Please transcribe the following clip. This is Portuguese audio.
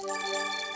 Música